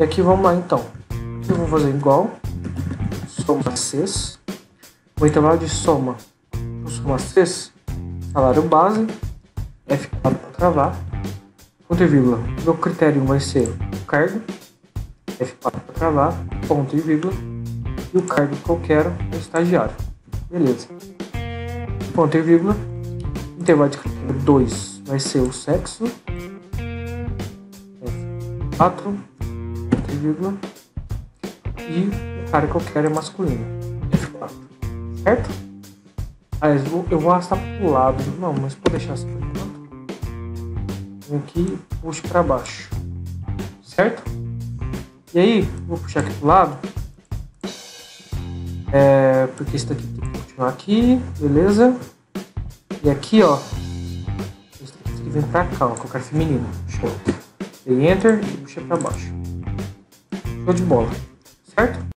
E aqui vamos lá então. Eu vou fazer igual. Soma 6. O intervalo de soma. Eu soma 6. Salário base. F4 para travar. Ponto e vírgula. Meu critério vai ser o cargo. F4 para travar. Ponto e vírgula. E o cargo que eu quero é estagiário. Beleza. Ponto e vírgula. Intervalo de critério 2 vai ser o sexo. F4. Vírgula. E o cara que eu quero é masculino. F4. Certo? Aí eu vou arrastar pro lado. Não, mas pode deixar assim por enquanto. Vem aqui e puxo para baixo. Certo? E aí, vou puxar aqui pro lado. É, porque isso daqui tem que continuar aqui, beleza? E aqui, ó. Isso daqui vir pra cá, ó, que eu quero feminino. Show. Dei Enter e puxei pra baixo. De bola. Certo?